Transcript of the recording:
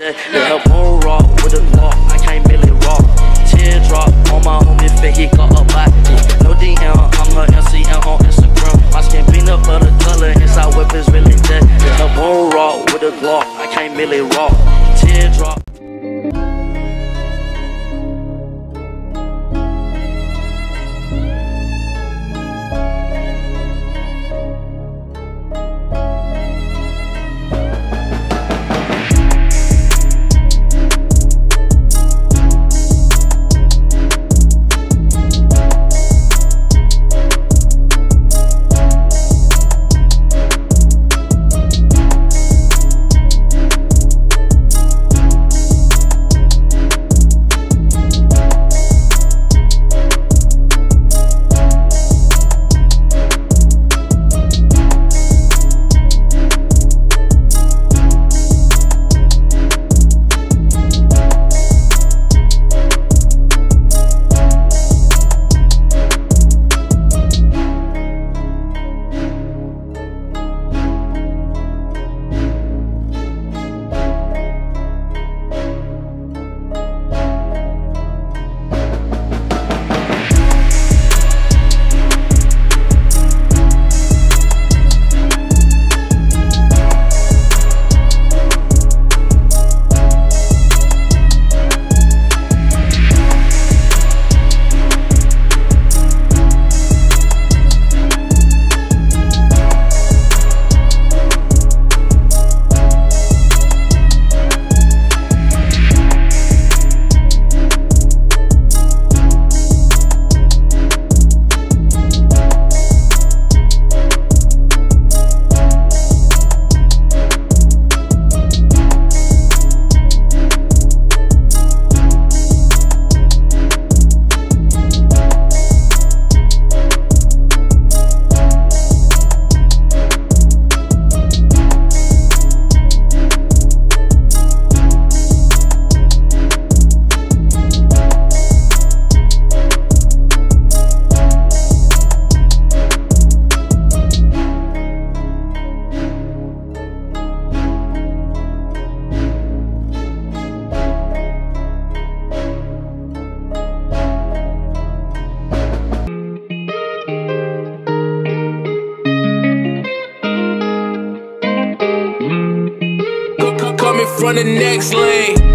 In a bone rock with a Glock, I can't really rock. Teardrop on my homie fit, he got a body. No DM, I'm her MCM on Instagram. My skin peanut butter color, Coming from the next lane.